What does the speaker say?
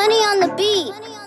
Money on the beat.